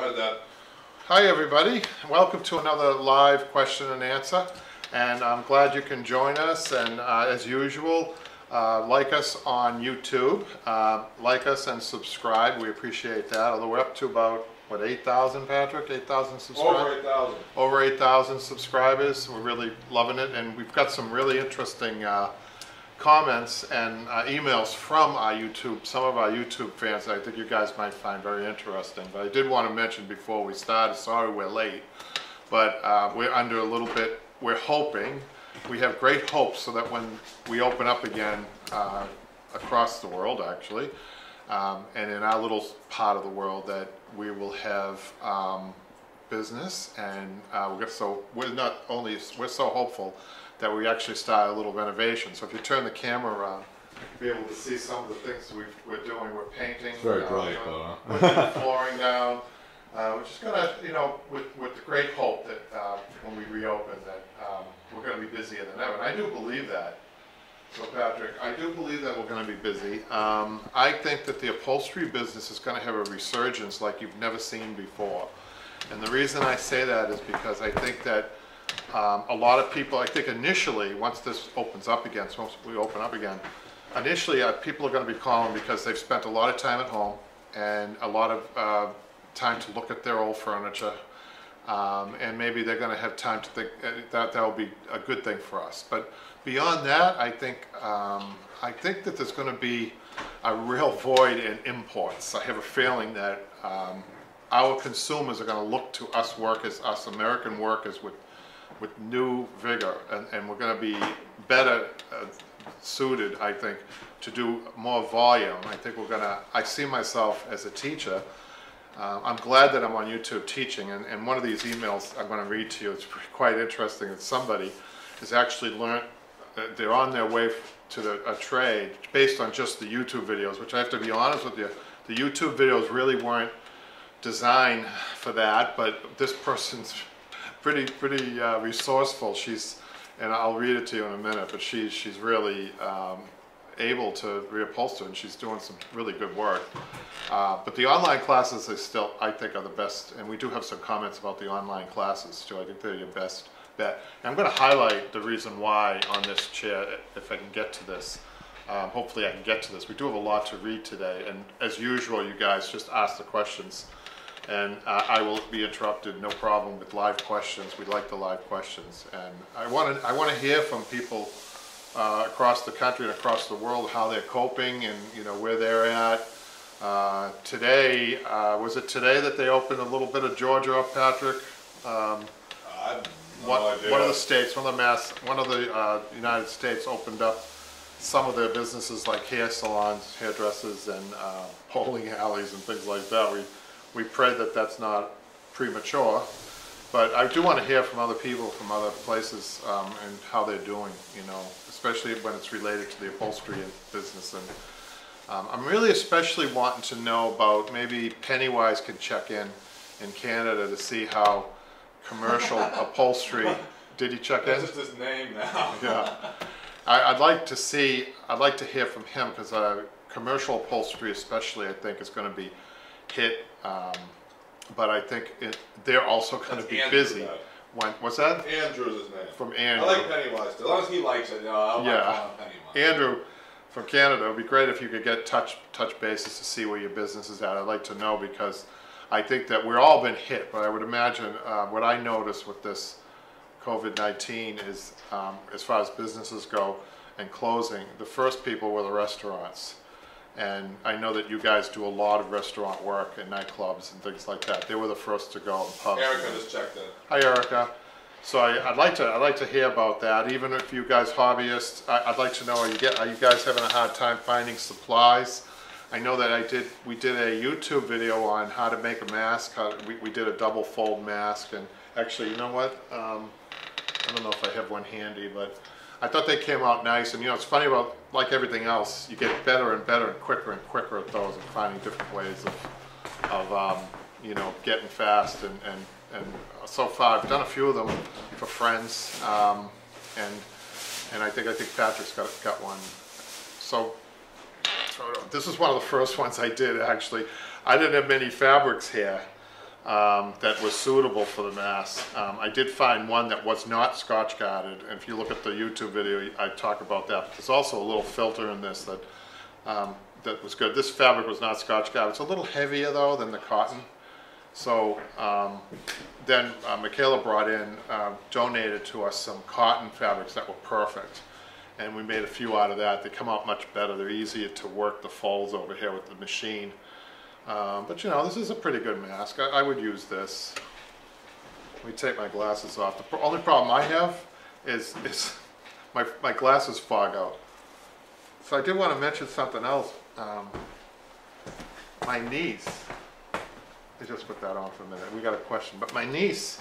That. Hi everybody, welcome to another live question and answer and I'm glad you can join us. And uh, as usual uh, like us on YouTube, uh, like us and subscribe, we appreciate that. Although we're up to about what 8,000 Patrick, 8,000 subscribers? Over 8,000. Over 8,000 subscribers, we're really loving it and we've got some really interesting uh, comments and uh, emails from our YouTube, some of our YouTube fans I think you guys might find very interesting. But I did want to mention before we started, sorry we're late, but uh, we're under a little bit, we're hoping, we have great hopes so that when we open up again uh, across the world actually, um, and in our little part of the world that we will have um, business and uh, we're so we're not only we're so hopeful that we actually start a little renovation. So if you turn the camera around, you'll be able to see some of the things we are doing. We're painting. It's very uh, bright, though. the flooring down. Uh, we're just gonna, you know, with, with the great hope that uh, when we reopen that um, we're gonna be busier than ever. And I do believe that. So Patrick, I do believe that we're gonna be busy. Um, I think that the upholstery business is gonna have a resurgence like you've never seen before. And the reason I say that is because I think that um, a lot of people, I think initially, once this opens up again, so once we open up again, initially uh, people are going to be calling because they've spent a lot of time at home and a lot of uh, time to look at their old furniture. Um, and maybe they're going to have time to think uh, that that will be a good thing for us. But beyond that, I think um, I think that there's going to be a real void in imports. I have a feeling that um, our consumers are going to look to us workers, us American workers, with with new vigor, and, and we're going to be better uh, suited, I think, to do more volume. I think we're going to, I see myself as a teacher. Uh, I'm glad that I'm on YouTube teaching, and, and one of these emails I'm going to read to you, it's quite interesting, that somebody has actually learned, uh, they're on their way to the, a trade based on just the YouTube videos, which I have to be honest with you, the YouTube videos really weren't designed for that, but this person's pretty pretty uh, resourceful. She's, and I'll read it to you in a minute, but she's she's really um, able to reupholster, and she's doing some really good work. Uh, but the online classes are still, I think, are the best, and we do have some comments about the online classes too. I think they're your best bet. And I'm going to highlight the reason why on this chair, if I can get to this. Um, hopefully I can get to this. We do have a lot to read today, and as usual, you guys just ask the questions and uh, I will be interrupted, no problem with live questions. We like the live questions. And I want to I want to hear from people uh, across the country and across the world how they're coping and you know where they're at. Uh, today, uh, was it today that they opened a little bit of Georgia up, Patrick? Um, no one, idea. one of the states, one of the mass, one of the uh, United States opened up some of their businesses like hair salons, hairdressers, and uh, bowling alleys and things like that. We we pray that that's not premature. But I do want to hear from other people from other places um, and how they're doing, you know, especially when it's related to the upholstery business. And um, I'm really especially wanting to know about maybe Pennywise can check in in Canada to see how commercial upholstery. Did he check That's in? just his name now. Yeah. I, would like to see, I'd like to hear from him because uh, commercial upholstery especially I think is going to be hit, um, but I think it, they're also going to be Andrew, busy. though. When what's that? Andrew's his name. From Andrew. I like Pennywise. As long as he likes it, Yeah. yeah. call him Pennywise. Andrew from Canada. It would be great if you could get touch touch bases to see where your business is at. I'd like to know because I think that we're all been hit. But I would imagine uh, what I noticed with this COVID-19 is, um, as far as businesses go and closing, the first people were the restaurants. And I know that you guys do a lot of restaurant work and nightclubs and things like that. They were the first to go in pubs. Erica just checked in. Hi, Erica. So I, would like to I'd like to hear about that. Even if you guys hobbyists, I, would like to know are you get are you guys having a hard time finding supplies? I know that I did we did a YouTube video on how to make a mask. How, we we did a double fold mask, and actually, you know what? Um, I don't know if I have one handy, but I thought they came out nice. And you know, it's funny about like everything else, you get better and better and quicker and quicker at those and finding different ways of of um, you know getting fast and and and so far I've done a few of them for friends, um, and and I think I think Patrick's got got one. So, so this is one of the first ones I did actually. I didn't have many fabrics here, um, that was suitable for the mass. Um, I did find one that was not scotch guarded, and if you look at the YouTube video, I talk about that. But there's also a little filter in this that um, that was good. This fabric was not scotch guarded. It's a little heavier though than the cotton. So um, then uh, Michaela brought in, uh, donated to us some cotton fabrics that were perfect. And we made a few out of that. They come out much better. They're easier to work the folds over here with the machine. Um, but you know, this is a pretty good mask. I, I would use this. Let me take my glasses off. The only problem I have is, is my, my glasses fog out. So I did want to mention something else. Um, my niece, I just put that on for a minute. We got a question. But my niece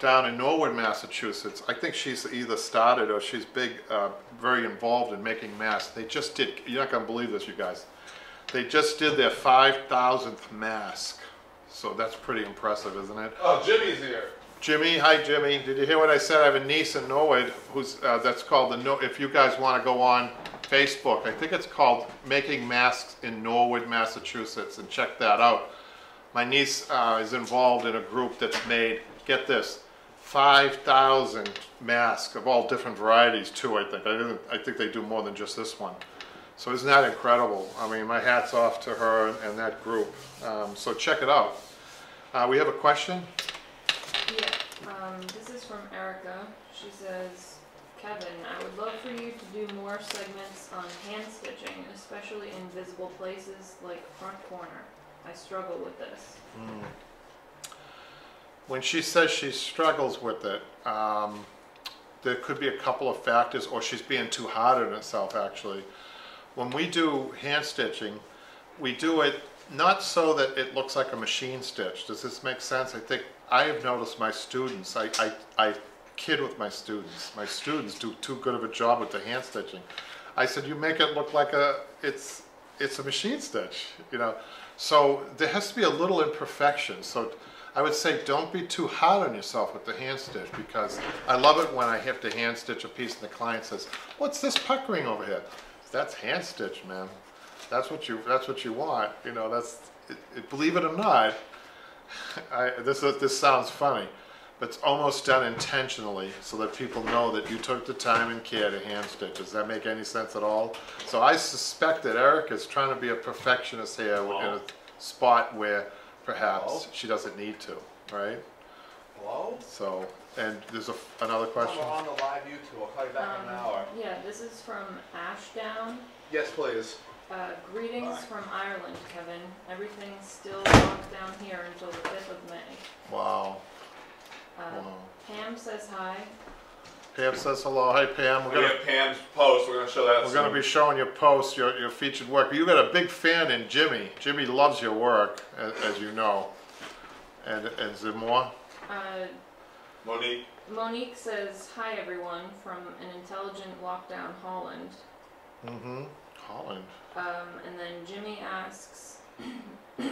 down in Norwood, Massachusetts, I think she's either started or she's big, uh, very involved in making masks. They just did, you're not going to believe this, you guys. They just did their 5,000th mask. So that's pretty impressive, isn't it? Oh, Jimmy's here. Jimmy, hi Jimmy. Did you hear what I said? I have a niece in Norwood who's uh, that's called the no. If you guys want to go on Facebook, I think it's called Making Masks in Norwood, Massachusetts, and check that out. My niece uh, is involved in a group that's made. Get this, five thousand masks of all different varieties too. I think. I, didn't, I think they do more than just this one. So isn't that incredible? I mean, my hat's off to her and, and that group. Um, so check it out. Uh, we have a question. Yeah, um, this is from Erica. She says, Kevin, I would love for you to do more segments on hand stitching, especially in visible places like front corner. I struggle with this. When she says she struggles with it, um, there could be a couple of factors, or she's being too hard on herself, actually. When we do hand stitching, we do it not so that it looks like a machine stitch. Does this make sense? I think I have noticed my students, I, I, I kid with my students. My students do too good of a job with the hand stitching. I said, you make it look like a, it's, it's a machine stitch, you know? So there has to be a little imperfection. So I would say don't be too hard on yourself with the hand stitch because I love it when I have to hand stitch a piece and the client says, what's this puckering over here? That's hand stitch, man. That's what you, that's what you want. You know, that's, it, it, believe it or not, I, this, is, this sounds funny, but it's almost done intentionally so that people know that you took the time and care to hand stitch. Does that make any sense at all? So I suspect that Eric is trying to be a perfectionist here in a spot where perhaps Hello? she doesn't need to, right? Hello? So, and there's a, another I'm question. on the live YouTube. I'll call you back in an hour. Um, yeah, this is from Ashdown. Yes, please. Uh, greetings Bye. from Ireland, Kevin. Everything's still locked down here until the 5th of May. Wow. Uh, wow. Pam says hi. Pam says hello. Hi Pam. We're We're gonna gonna get Pam's post. We're gonna show that. we're gonna be showing your post, your your featured work. You got a big fan in Jimmy. Jimmy loves your work, as, as you know. And and is there more? Uh, Monique. Monique says hi, everyone, from an intelligent lockdown Holland. Mm-hmm. Holland. Um, and then Jimmy asks,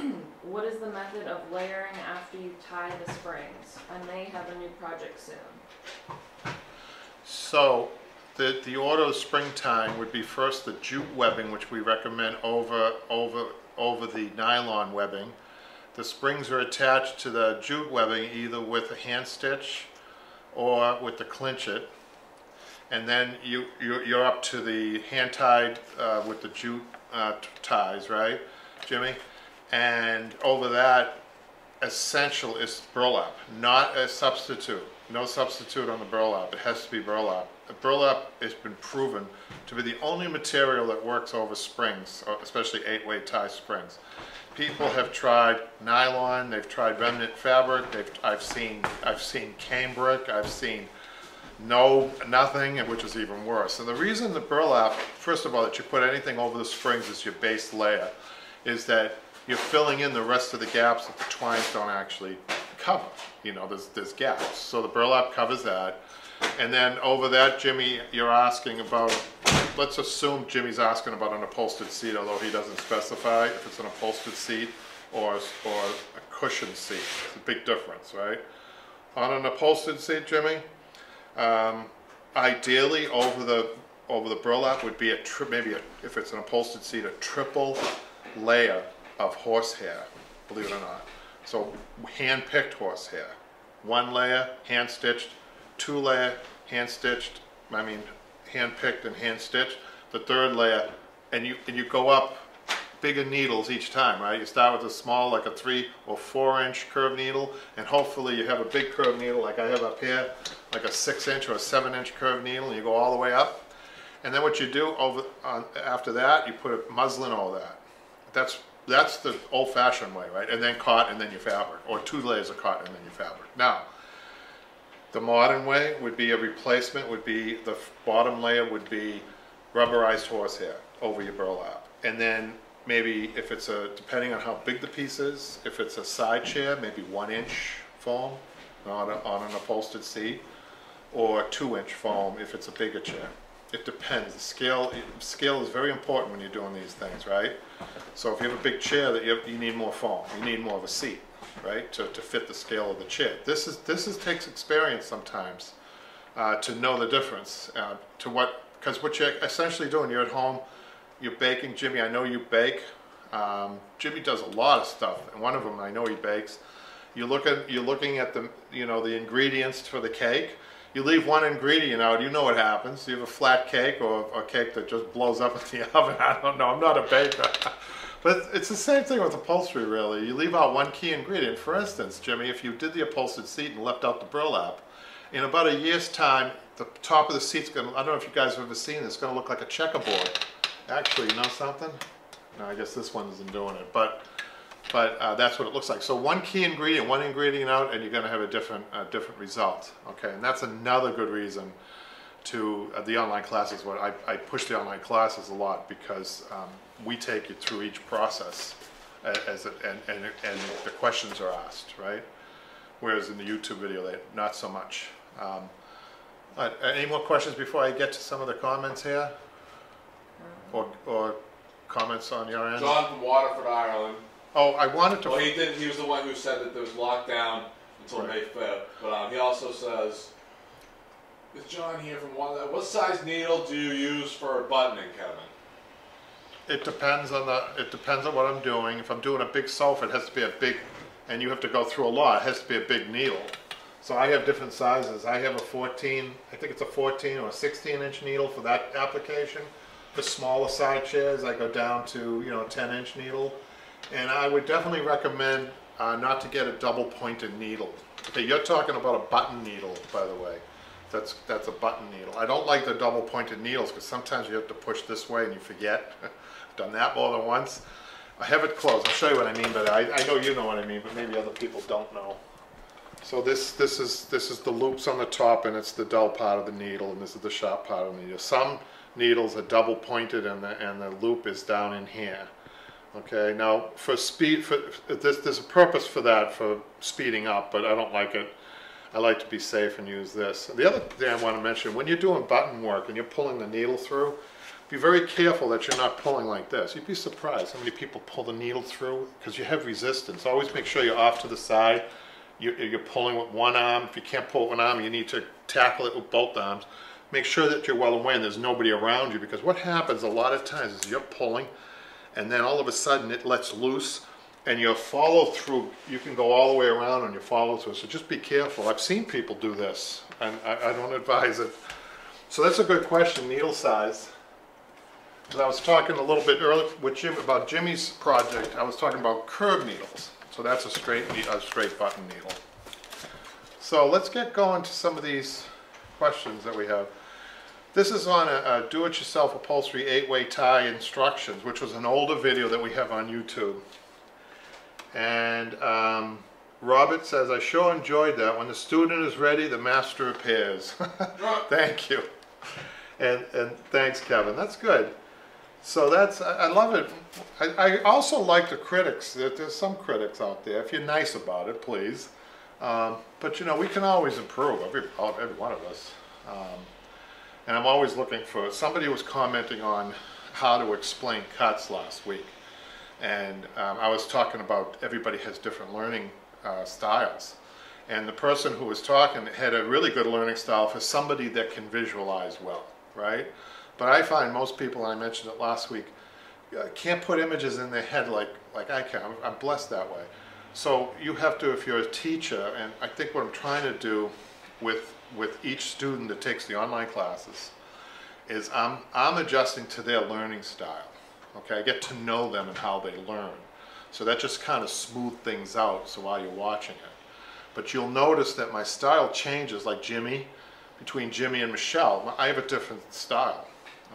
what is the method of layering after you tie the springs? I may have a new project soon. So, the, the order of springtime would be first the jute webbing, which we recommend over, over, over the nylon webbing. The springs are attached to the jute webbing either with a hand stitch or with the clinch it. And then you, you, you're up to the hand tied uh, with the jute uh, ties, right, Jimmy? And over that, essential is burlap, not a substitute. No substitute on the burlap. It has to be burlap. The burlap has been proven to be the only material that works over springs, especially eight-way tie springs. People have tried nylon. They've tried remnant fabric. They've, I've seen, I've seen cambric. I've seen no, nothing, which is even worse. And the reason the burlap, first of all, that you put anything over the springs as your base layer, is that you're filling in the rest of the gaps that the twines don't actually cover. You know, there's, there's gaps. So the burlap covers that. And then over that, Jimmy, you're asking about, let's assume Jimmy's asking about an upholstered seat, although he doesn't specify if it's an upholstered seat or, or a cushioned seat. It's a big difference, right? On an upholstered seat, Jimmy, um, ideally, over the over the burlap would be a maybe a, if it's an upholstered seat, a triple layer of horsehair. Believe it or not, So hand-picked horsehair, one layer, hand-stitched, two layer, hand-stitched, I mean, hand-picked and hand-stitched. The third layer, and you, and you go up bigger needles each time, right? You start with a small, like a three or four inch curved needle, and hopefully you have a big curved needle like I have up here, like a six inch or a seven inch curved needle, and you go all the way up. And then what you do over on, after that, you put a muslin over that. That's that's the old-fashioned way, right? And then cotton, and then your fabric, or two layers of cotton and then your fabric. Now, the modern way would be a replacement. Would be the bottom layer would be rubberized horsehair over your burlap, and then maybe if it's a depending on how big the piece is, if it's a side chair, maybe one inch foam on, a, on an upholstered seat, or two inch foam if it's a bigger chair. It depends. The scale scale is very important when you're doing these things, right? So if you have a big chair, that you, have, you need more foam. You need more of a seat, right, to, to fit the scale of the chair. This is this is takes experience sometimes uh, to know the difference uh, to what because what you're essentially doing. You're at home, you're baking. Jimmy, I know you bake. Um, Jimmy does a lot of stuff, and one of them I know he bakes. You look at you're looking at the you know the ingredients for the cake. You leave one ingredient out, you know what happens. You have a flat cake or a cake that just blows up in the oven. I don't know. I'm not a baker. But it's the same thing with upholstery, really. You leave out one key ingredient. For instance, Jimmy, if you did the upholstered seat and left out the burlap, in about a year's time, the top of the seat's gonna, I don't know if you guys have ever seen this, it's gonna look like a checkerboard. Actually, you know something? No, I guess this one isn't doing it, but, but uh, that's what it looks like. So one key ingredient, one ingredient out, and you're gonna have a different, uh, different result. Okay, and that's another good reason to uh, the online classes. What I, I push the online classes a lot because um, we take you through each process as it, and, and, and the questions are asked, right? Whereas in the YouTube video, they, not so much. Um, uh, any more questions before I get to some of the comments here? Or, or comments on your end? John from Waterford, Ireland. Oh, I wanted to. Well, to, he did. He was the one who said that there was lockdown until May fifth. But um, he also says, "Is John here from one? What size needle do you use for buttoning, Kevin?" It depends on the, it depends on what I'm doing. If I'm doing a big sofa, it has to be a big, and you have to go through a lot, it has to be a big needle. So I have different sizes. I have a 14, I think it's a 14 or a 16 inch needle for that application. The smaller side chairs, I go down to, you know, 10 inch needle. And I would definitely recommend uh, not to get a double pointed needle. Okay, you're talking about a button needle, by the way. That's, that's a button needle. I don't like the double pointed needles because sometimes you have to push this way and you forget. Done that more than once. I have it closed. I'll show you what I mean, but I, I know you know what I mean, but maybe other people don't know. So this, this is, this is the loops on the top and it's the dull part of the needle and this is the sharp part of the needle. Some needles are double pointed and the, and the loop is down in here. Okay, now for speed, for, there's, there's a purpose for that, for speeding up, but I don't like it. I like to be safe and use this. The other thing I want to mention, when you're doing button work and you're pulling the needle through, be very careful that you're not pulling like this. You'd be surprised how many people pull the needle through because you have resistance. Always make sure you're off to the side. You- You're pulling with one arm. If you can't pull with one arm, you need to tackle it with both arms. Make sure that you're well aware and there's nobody around you because what happens a lot of times is you're pulling and then all of a sudden it lets loose and your follow through you can go all the way around on your follow through so just be careful i've seen people do this and i, I don't advise it so that's a good question needle size 'Cause i was talking a little bit earlier with jim about jimmy's project i was talking about curved needles so that's a straight a straight button needle so let's get going to some of these questions that we have this is on a, a do-it-yourself upholstery eight-way tie instructions, which was an older video that we have on YouTube. And um, Robert says, I sure enjoyed that. When the student is ready, the master appears. Thank you. And, and thanks, Kevin. That's good. So that's, I, I love it. I, I also like the critics. There- There's some critics out there. If you're nice about it, please. Um, but you know, we can always improve, every, every one of us. Um, and I'm always looking for, somebody was commenting on how to explain cuts last week. And um, I was talking about everybody has different learning uh, styles. And the person who was talking had a really good learning style for somebody that can visualize well, right? But I find most people, and I mentioned it last week, uh, can't put images in their head like, like I can. I'm, I'm blessed that way. So you have to, if you're a teacher, and I think what I'm trying to do with, with each student that takes the online classes is I'm, I'm adjusting to their learning style. Okay, I get to know them and how they learn. So that just kind of smooth things out so while you're watching it. But you'll notice that my style changes like Jimmy, between Jimmy and Michelle, I have a different style.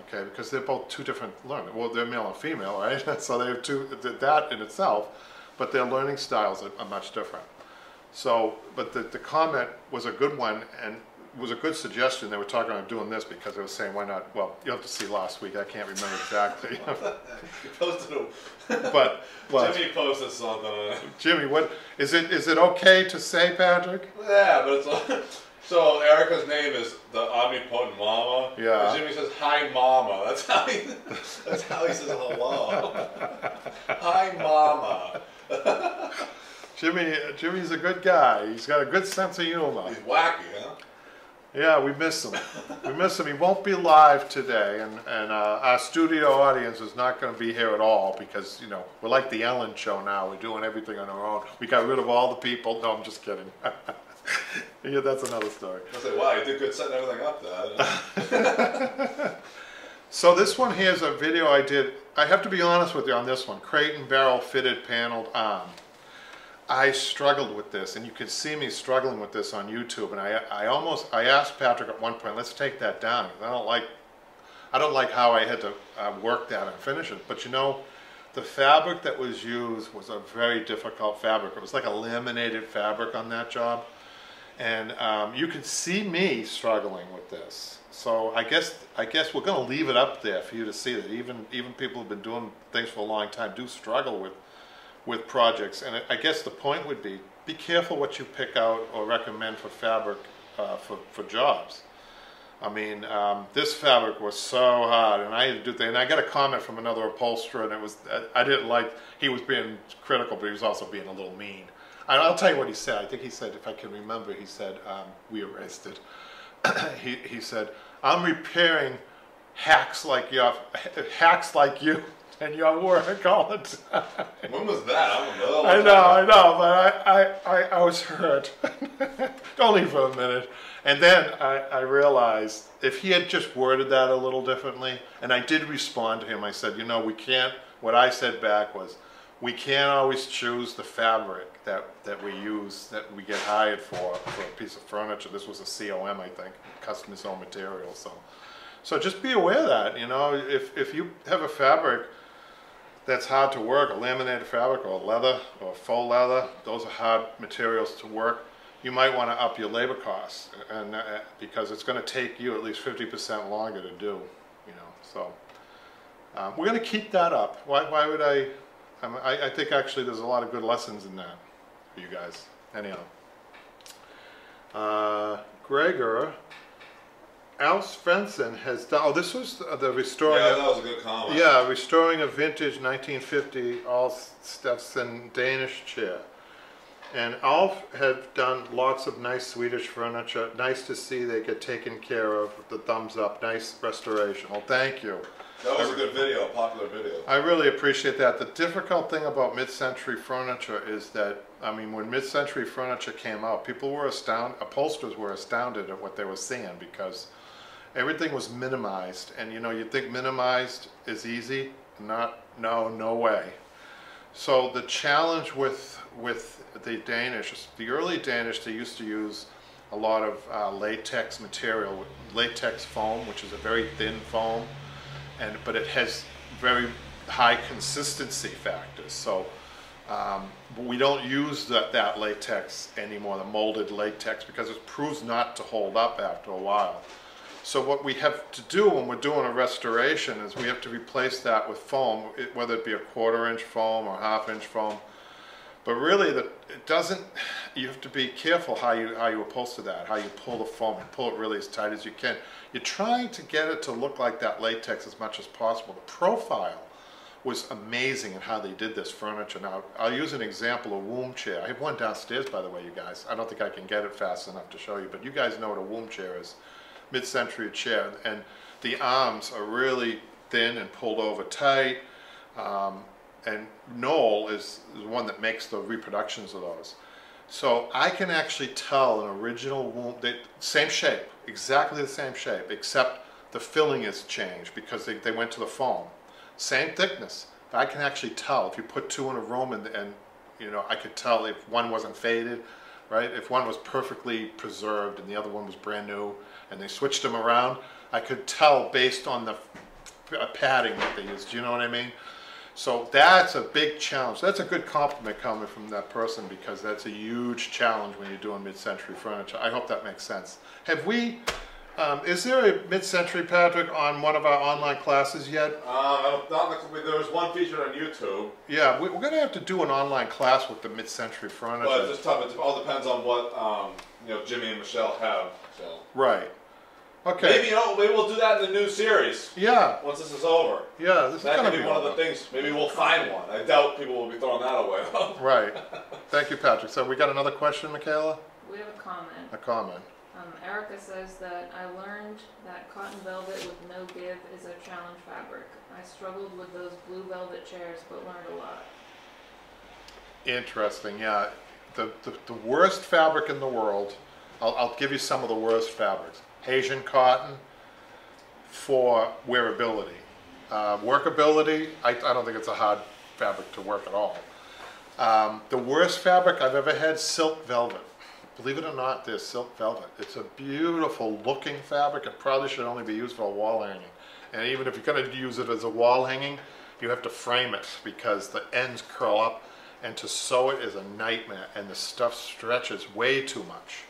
Okay, because they're both two different learners. Well, they're male and female, right? so they have two, that in itself, but their learning styles are, are much different. So, but the, the comment was a good one and was a good suggestion. They were talking about doing this because they were saying, why not? Well, you'll have to see last week. I can't remember exactly. You posted a, but, well, Jimmy posted something. Jimmy, what, is it, is it okay to say, Patrick? Yeah, but it's all- so Erica's name is the omnipotent mama. Yeah. And Jimmy says hi, mama. That's how he. That's how he says hello. hi, mama. Jimmy, Jimmy's a good guy. He's got a good sense of humor. He's wacky, huh? Yeah, we miss him. We miss him. He won't be live today, and, and uh, our studio audience is not going to be here at all because, you know, we're like the Ellen show now. We're doing everything on our own. We got rid of all the people. No, I'm just kidding. yeah, that's another story. I say, wow, you did good setting everything up, Dad. So this one here is a video I did. I have to be honest with you on this one. Crate and barrel fitted paneled arm. I struggled with this, and you can see me struggling with this on YouTube. And I, I almost, I asked Patrick at one point, let's take that down. I don't like, I don't like how I had to uh, work that and finish it. But you know, the fabric that was used was a very difficult fabric. It was like a laminated fabric on that job. And um, you can see me struggling with this. So I guess I guess we're going to leave it up there for you to see that even even people who've been doing things for a long time do struggle with with projects. And I guess the point would be be careful what you pick out or recommend for fabric uh, for for jobs. I mean, um, this fabric was so hard, and I had to do things. And I got a comment from another upholsterer, and it was I didn't like. He was being critical, but he was also being a little mean. And I'll tell you what he said. I think he said, if I can remember, he said, um, we erased it. he, he said, I'm repairing hacks like your hacks like you and your work all the time. when was that? I don't know. I know, I know, but I, I, I, I was hurt. Only for a minute. And then I, I realized if he had just worded that a little differently, and I did respond to him, I said, you know, we can't, what I said back was, we can't always choose the fabric that, that we use, that we get hired for, for a piece of furniture. This was a COM, I think, custom own material, so. So just be aware of that, you know, if, if you have a fabric that's hard to work, a laminated fabric or leather or faux leather, those are hard materials to work. You might want to up your labor costs and uh, because it's going to take you at least 50% longer to do, you know. So um, we're going to keep that up. Why, why would I, um, I? I think actually there's a lot of good lessons in that for you guys. Anyhow, uh, Gregor, Al Svensson has done. Oh, this was the, the restoring. Yeah, that was a good comment. yeah, restoring a vintage 1950 Alf Steffensen Danish chair. And Alf have done lots of nice Swedish furniture. Nice to see they get taken care of. The thumbs up, nice restoration. Well, thank you. That was a good video, a popular video. I really appreciate that. The difficult thing about mid-century furniture is that, I mean, when mid-century furniture came out, people were astounded, upholsterers were astounded at what they were seeing because everything was minimized. And you know, you think minimized is easy? Not, no, no way. So the challenge with with the Danish, the early Danish, they used to use a lot of uh, latex material, latex foam, which is a very thin foam, and but it has very high consistency factors. So um, we don't use that, that latex anymore, the molded latex, because it proves not to hold up after a while. So what we have to do when we're doing a restoration is we have to replace that with foam, whether it be a quarter inch foam or half inch foam. But really, the, it doesn't. You have to be careful how you how you upholster that, how you pull the foam pull it really as tight as you can. You're trying to get it to look like that latex as much as possible. The profile was amazing in how they did this furniture. Now, I'll use an example, of a womb chair. I have one downstairs, by the way, you guys. I don't think I can get it fast enough to show you, but you guys know what a womb chair is. Mid-century chair, and the arms are really thin and pulled over tight. Um, and Knoll is the one that makes the reproductions of those. So I can actually tell an original they, same shape, exactly the same shape, except the filling is changed because they, they went to the foam. Same thickness, but I can actually tell if you put two in a room and, and you know, I could tell if one wasn't faded, right? If one was perfectly preserved and the other one was brand new, and they switched them around, I could tell based on the padding that they used. Do you know what I mean? So that's a big challenge. That's a good compliment coming from that person because that's a huge challenge when you're doing mid-century furniture. I hope that makes sense. Have we? Um, is there a mid-century Patrick on one of our online classes yet? Don't, there was one featured on YouTube, Yeah, we, we're going to have to do an online class with the mid-century furniture. but it's just tough. It all depends on what um, you know Jimmy and Michelle have. So right. Okay. maybe you know maybe we'll do that in the new series Yeah. once this is over. Yeah. This is That gonna be one of the things. Maybe we'll find one. I doubt people will be throwing that away. Right. Thank you, Patrick. So we got another question, Michaela? We have a comment. A comment. Um, Erica says that I learned that cotton velvet with no give is a challenge fabric. I struggled with those blue velvet chairs, but learned a lot. Interesting, yeah. The, the, the worst fabric in the world, I'll, I'll give you some of the worst fabrics. Haitian cotton for wearability. Uh, workability, I, I don't think it's a hard fabric to work at all. Um, the worst fabric I've ever had, silk velvet. Believe it or not, there's silk velvet. It's a beautiful looking fabric. It probably should only be used for a wall hanging. And even if you're going to use it as a wall hanging, you have to frame it because the ends curl up and to sew it is a nightmare and the stuff stretches way too much.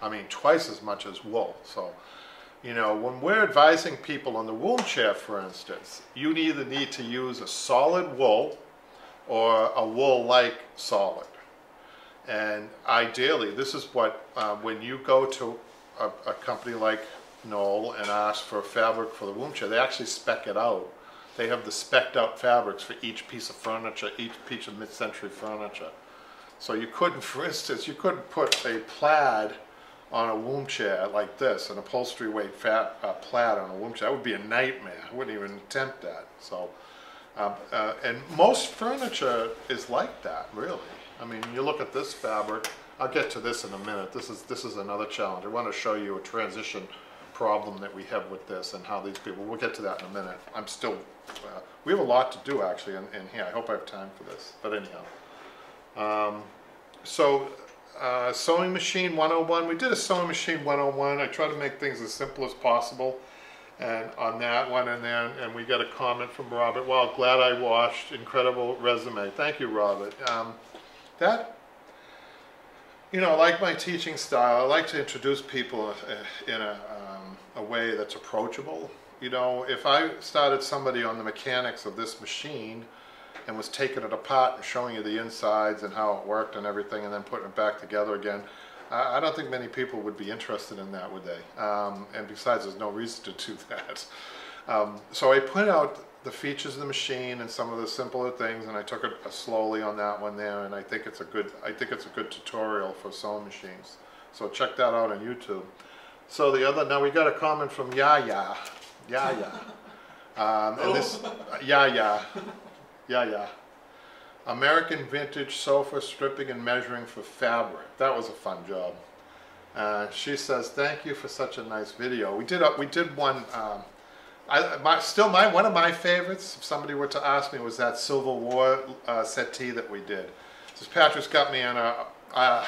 I mean, twice as much as wool. So, you know, when we're advising people on the womb chair, for instance, you either need to use a solid wool or a wool-like solid. And ideally, this is what, uh, when you go to a, a company like Knoll and ask for a fabric for the womb chair, they actually spec it out. They have the specked out fabrics for each piece of furniture, each piece of mid-century furniture. So you couldn't, for instance, you couldn't put a plaid on a womb chair like this, an upholstery weight fat uh, plaid on a womb chair. That would be a nightmare. I wouldn't even attempt that. So, um, uh, and most furniture is like that, really. I mean, you look at this fabric. I'll get to this in a minute. This is this is another challenge. I want to show you a transition problem that we have with this and how these people. We'll get to that in a minute. I'm still. Uh, we have a lot to do actually in, in here. I hope I have time for this. But anyhow, um, so uh, sewing machine 101. We did a sewing machine 101. I try to make things as simple as possible. And on that one, and then, and we got a comment from Robert. Well, glad I watched. Incredible resume. Thank you, Robert. Um, that, you know, like my teaching style. I like to introduce people in a, um, a way that's approachable. You know, if I started somebody on the mechanics of this machine and was taking it apart and showing you the insides and how it worked and everything and then putting it back together again, I I don't think many people would be interested in that, would they? Um, and besides, there's no reason to do that. Um, so I put out the features of the machine and some of the simpler things, and I took it uh, slowly on that one there. And I think it's a good, I think it's a good tutorial for sewing machines. So check that out on YouTube. So the other, now we got a comment from Yaya, Yaya, um, and this, Yaya, Yaya. American vintage sofa stripping and measuring for fabric. That was a fun job. Uh, she says, "Thank you for such a nice video. We did a, we did one. Um, I my, still my one of my favorites. If somebody were to ask me, was that Civil War uh, settee that we did. Says Patrick's got me in a. Uh,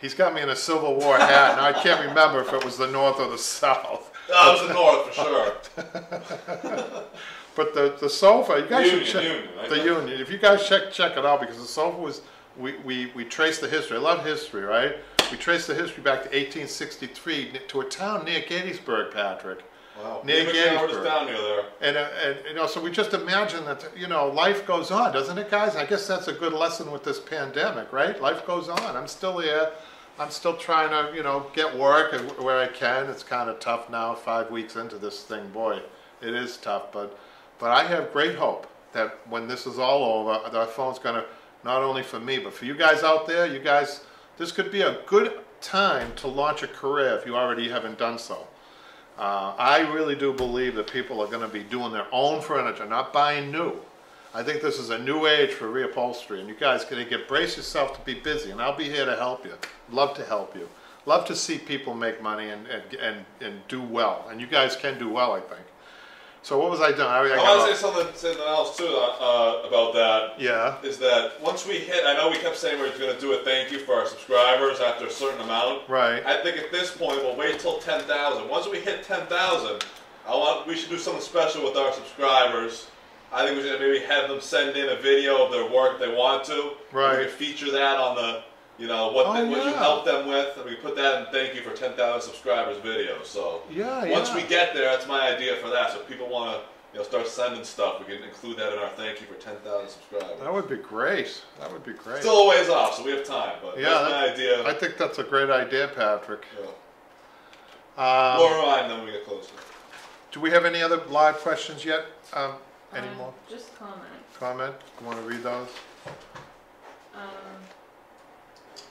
he's got me in a Civil War hat. and I can't remember if it was the North or the South. That was the north for sure. But the, the sofa, you guys Union, should check Union, I the union. If you guys check check it out because the sofa was we, we, we traced the history. I love history, right? We traced the history back to 1863 to a town near Gettysburg, Patrick. Wow. Near Gettysburg. down near there. And, uh, and you know, so we just imagine that you know life goes on, doesn't it, guys? I guess that's a good lesson with this pandemic, right? Life goes on. I'm still here. I'm still trying to you know get work where I can. It's kind of tough now, five weeks into this thing. Boy, it is tough, but but I have great hope that when this is all over, the phone's gonna not only for me but for you guys out there. You guys, this could be a good time to launch a career if you already haven't done so. Uh, I really do believe that people are going to be doing their own furniture, not buying new. I think this is a new age for reupholstery, and you guys gotta get brace yourself to be busy, and I'll be here to help you. Love to help you. Love to see people make money and, and, and, and do well, and you guys can do well, I think. So what was I doing? I, I I want to say something, something else too uh, about that. yeah, Is that once we hit? I know we kept saying we are going to do a thank you for our subscribers after a certain amount. right. I think at this point we'll wait till ten thousand. Once we hit ten thousand, I want we should do something special with our subscribers. I think we should maybe have them send in a video of their work if they want to. Right. We could feature that on the, you know, what, Oh, they, what you help them with, and we put that in thank you for ten thousand subscribers video. So Yeah, once yeah. we get there, that's my idea for that. So if people want to, you know, start sending stuff, we can include that in our thank you for ten thousand subscribers. That would be great. That would be great. Still a ways off, so we have time. But Yeah, that's my idea. I think that's a great idea, Patrick. yeah. Um, More remind them when we get closer. do we have any other live questions yet? Um, any Um, more Just comment. comment? You want to read those? Um,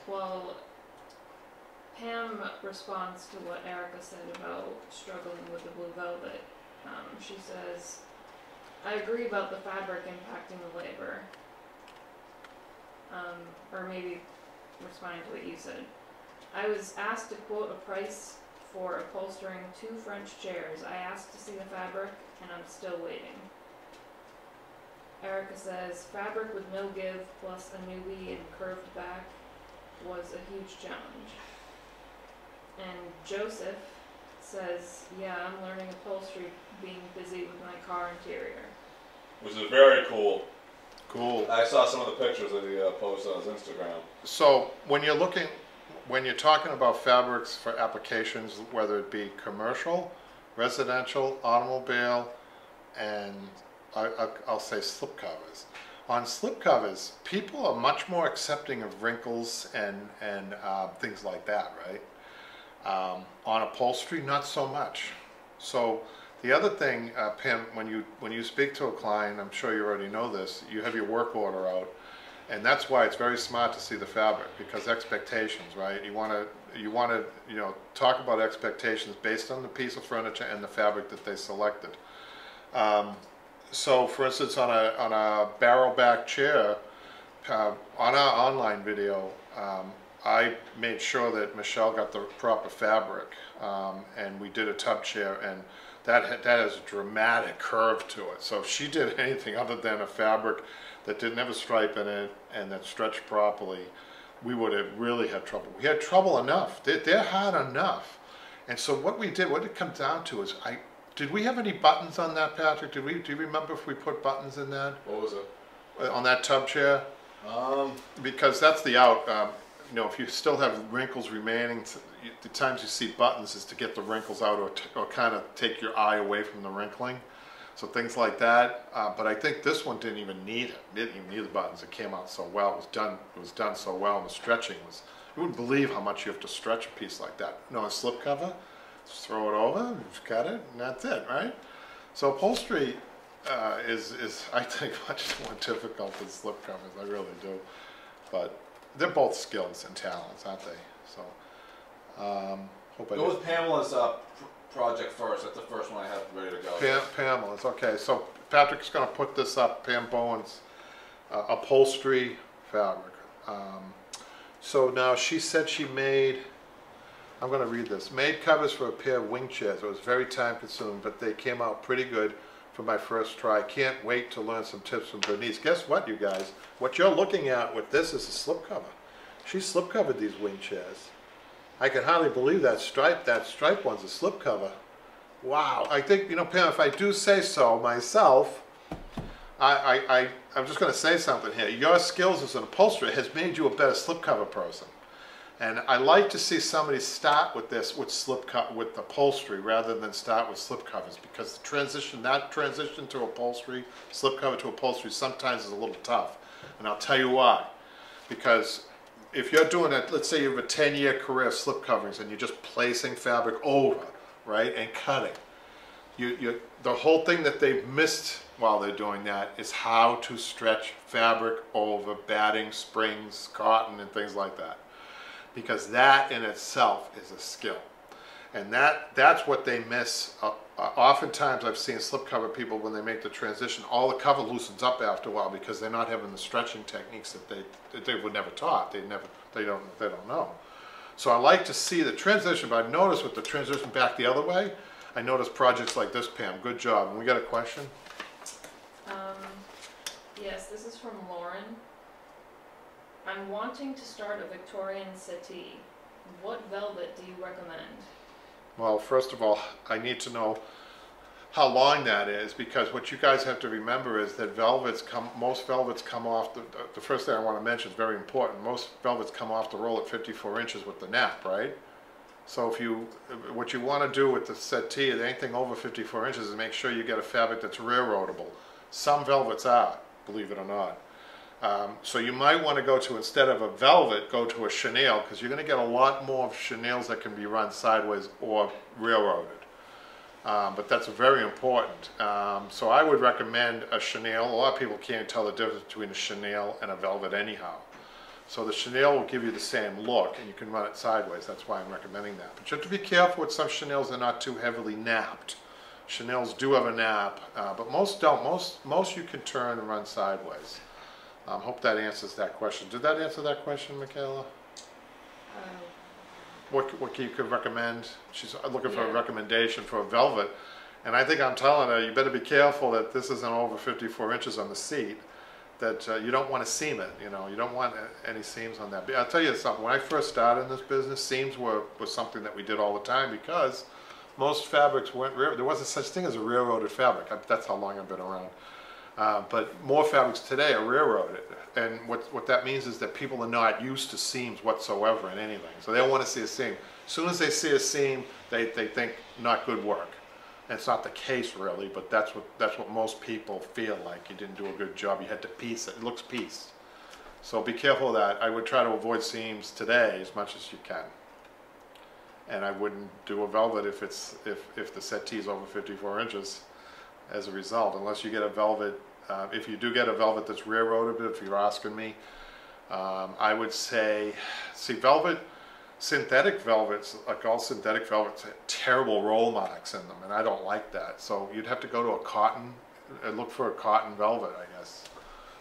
well, Pam responds to what Erica said about struggling with the blue velvet. Um, she says, I agree about the fabric impacting the labor. Um, or maybe responding to what you said. I was asked to quote a price for upholstering two French chairs. I asked to see the fabric, and I'm still waiting. Erica says fabric with no give plus a newbie and curved back was a huge challenge. And Joseph says, Yeah, I'm learning upholstery being busy with my car interior. Which is very cool. Cool. I saw some of the pictures that he uh, posted on his Instagram. So when you're looking, when you're talking about fabrics for applications, whether it be commercial, residential, automobile, and I, I, I'll say slipcovers. On slipcovers, people are much more accepting of wrinkles and and uh, things like that, right? Um, on upholstery, not so much. So the other thing, uh, Pam, when you when you speak to a client, I'm sure you already know this. You have your work order out, and that's why it's very smart to see the fabric because expectations, right? You want to you want to you know talk about expectations based on the piece of furniture and the fabric that they selected. Um, so, for instance, on a on a barrel back chair, uh, on our online video, um, I made sure that Michelle got the proper fabric, um, and we did a tub chair, and that ha- that has a dramatic curve to it. So if she did anything other than a fabric that didn't have a stripe in it and that stretched properly, we would have really had trouble. We had trouble enough. They're, they're hard enough. And so what we did, what it comes down to is, I did we have any buttons on that, Patrick? Did we? Do you remember if we put buttons in that What was it? Uh, on that tub chair? Um, Because that's the out. Um, you know, if you still have wrinkles remaining, t- you- the times you see buttons is to get the wrinkles out or, t- or kind of take your eye away from the wrinkling. So things like that. Uh, but I think this one didn't even need it. Didn't even need the buttons. It came out so well. It was done. It was done so well. And the stretching was. You wouldn't believe how much you have to stretch a piece like that. You know, a slip cover. Just throw it over, cut it, and that's it, right? So upholstery uh, is is I think much more difficult than slip covers. I really do. But they're both skills and talents, aren't they? So, um, hope I go with Pamela's uh, pr- project first. That's the first one I have ready to go. Pam, Pamela's, okay, so Patrick's gonna put this up, Pam Bowen's uh, upholstery fabric. Um, So now, she said she made, I'm gonna read this, made covers for a pair of wing chairs. It was very time consuming, but they came out pretty good for my first try. Can't wait to learn some tips from Bernice. Guess what, you guys? What you're looking at with this is a slipcover. She slipcovered these wing chairs. I can hardly believe that stripe, that stripe one's a slipcover. Wow, I think, you know, Pam, if I do say so myself, I, I, I, I'm just gonna say something here. Your skills as an upholsterer has made you a better slipcover person. And I like to see somebody start with this, with slip cut, with upholstery, rather than start with slip covers, because the transition, that transition to upholstery, slip cover to upholstery, sometimes is a little tough. And I'll tell you why. Because if you're doing it, let's say you have a 10-year career of slip coverings and you're just placing fabric over, right, and cutting. You, you, the whole thing that they've missed while they're doing that is how to stretch fabric over batting, springs, cotton, and things like that. Because that in itself is a skill. And that, that's what they miss. Uh, uh, Oftentimes, I've seen slipcover people, when they make the transition, all the cover loosens up after a while because they're not having the stretching techniques that they, that they were never taught. They never, they don't, they don't know. So I like to see the transition, but I've noticed with the transition back the other way, I noticed projects like this, Pam, good job. And we got a question? Um, yes, this is from Lauren. I'm wanting to start a Victorian settee. What velvet do you recommend? Well, first of all, I need to know how long that is because what you guys have to remember is that velvets come, most velvets come off, the, the first thing I want to mention is very important. Most velvets come off the roll at 54 inches with the nap, right? So if you, what you want to do with the settee, anything over 54 inches is make sure you get a fabric that's railroadable. Some velvets are, believe it or not. Um, so you might want to go to, instead of a velvet, go to a chenille because you're going to get a lot more of chenilles that can be run sideways or railroaded. Um, but that's very important. Um, so I would recommend a chenille. A lot of people can't tell the difference between a chenille and a velvet anyhow. So the chenille will give you the same look and you can run it sideways. That's why I'm recommending that. But you have to be careful with some chenilles, they're not too heavily napped. Chenilles do have a nap, uh, but most don't. Most, most you can turn and run sideways. Um, hope that answers that question. Did that answer that question, Michaela? Um, What, what you could recommend? She's looking for a recommendation for a velvet. And I think I'm telling her, you better be careful that this isn't over 54 inches on the seat, that uh, you don't want to seam it, you know, you don't want any seams on that. But I'll tell you something, when I first started in this business, seams were, was something that we did all the time because most fabrics weren't, there wasn't such thing as a railroaded fabric. I- That's how long I've been around. Uh, but more fabrics today are railroaded. And what, what that means is that people are not used to seams whatsoever in anything. So they don't want to see a seam. As soon as they see a seam, they, they think not good work. And it's not the case really, but that's what, that's what most people feel like. You didn't do a good job. You had to piece it. It looks pieced. So be careful of that. I would try to avoid seams today as much as you can. And I wouldn't do a velvet if it's, if, if the settee is over 54 inches as a result, unless you get a velvet, uh, if you do get a velvet that's railroaded, if you're asking me, um, I would say, see, velvet, synthetic velvets, like all synthetic velvets, have terrible roll marks in them, and I don't like that. So you'd have to go to a cotton, uh, look for a cotton velvet, I guess.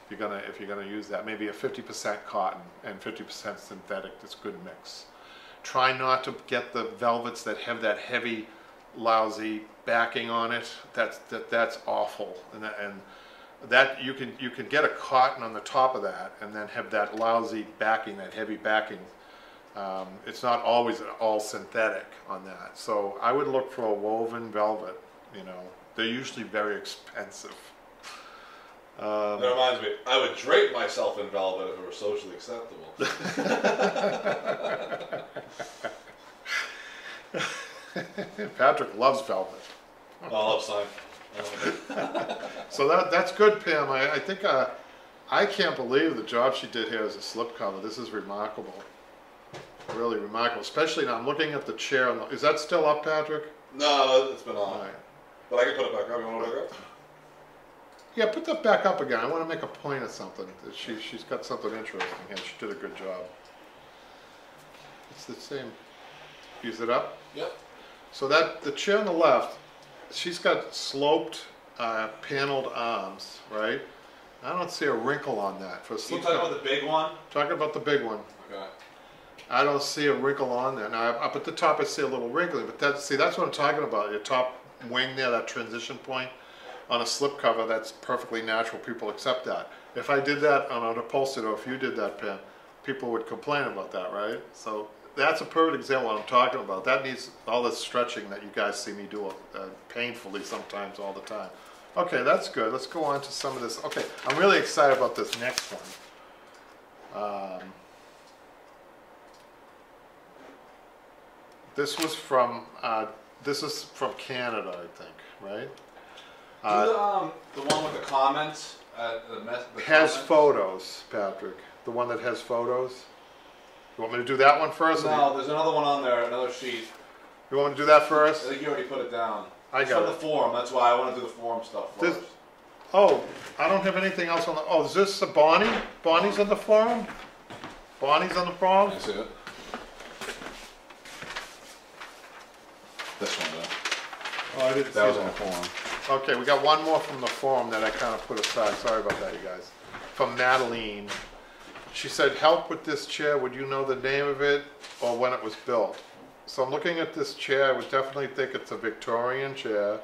If you're gonna, if you're gonna use that, maybe a 50% cotton and 50% synthetic, that's a good mix. Try not to get the velvets that have that heavy, lousy backing on it. That's that that's awful. And and that you can you can get a cotton on the top of that, and then have that lousy backing, that heavy backing. Um, it's not always all synthetic on that. So I would look for a woven velvet. You know, they're usually very expensive. Um, That reminds me, I would drape myself in velvet if it were socially acceptable. Patrick loves velvet. I love sign. So that, that's good, Pam. I, I think, uh, I can't believe the job she did here as a slipcover. This is remarkable. Really remarkable, especially now I'm looking at the chair. on the- Is that still up, Patrick? No, it's been on. right. But I can put it back up. You want to look up? Yeah, put that back up again. I want to make a point of something. She, she's got something interesting here. She did a good job. It's the same. Use it up? Yep. So that, the chair on the left, she's got sloped, uh, paneled arms, right? I don't see a wrinkle on that for a You talking about the big one? Talking about the big one. Okay. I don't see a wrinkle on there. Now, up at the top, I see a little wrinkling, but that's, see, that's what I'm talking about. Your top wing there, that transition point on a slip cover, that's perfectly natural. People accept that. If I did that on an upholstered, or if you did that, Pam, people would complain about that, right? So that's a perfect example of what I'm talking about. That needs all this stretching that you guys see me do uh, painfully sometimes all the time. Okay, that's good. Let's go on to some of this. Okay, I'm really excited about this next one. Um, This was from, uh, this is from Canada, I think, right? Do Uh, the, um, the one with the comments, uh, the the has comments? photos, Patrick, the one that has photos. You want me to do that one first? No, there's another one on there, another sheet. You want me to do that first? I think you already put it down. I It's got it. the form, that's why I want to do the form stuff This- Oh, I don't have anything else on the, oh, is this a Bonnie? Bonnie's on the forum? Bonnie's on the forum? I see it. Oh, I didn't That was on the form. Okay, we got one more from the forum that I kind of put aside, sorry about that, you guys. From Madeline. She said, help with this chair, would you know the name of it or when it was built? So I'm looking at this chair, I would definitely think it's a Victorian chair,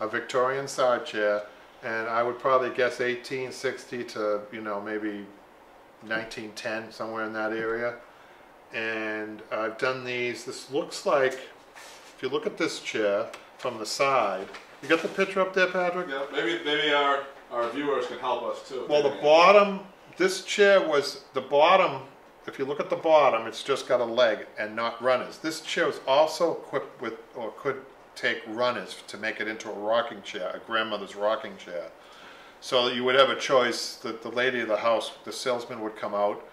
a Victorian side chair, and I would probably guess eighteen sixty to, you know, maybe nineteen ten, somewhere in that area. And I've done these, this looks like, if you look at this chair from the side, you got the picture up there, Patrick? Yeah, maybe maybe our our viewers can help us too. Well, the bottom, this chair was, the bottom, if you look at the bottom, it's just got a leg and not runners. This chair was also equipped with, or could take runners to make it into a rocking chair, a grandmother's rocking chair. So you would have a choice, that the lady of the house, the salesman would come out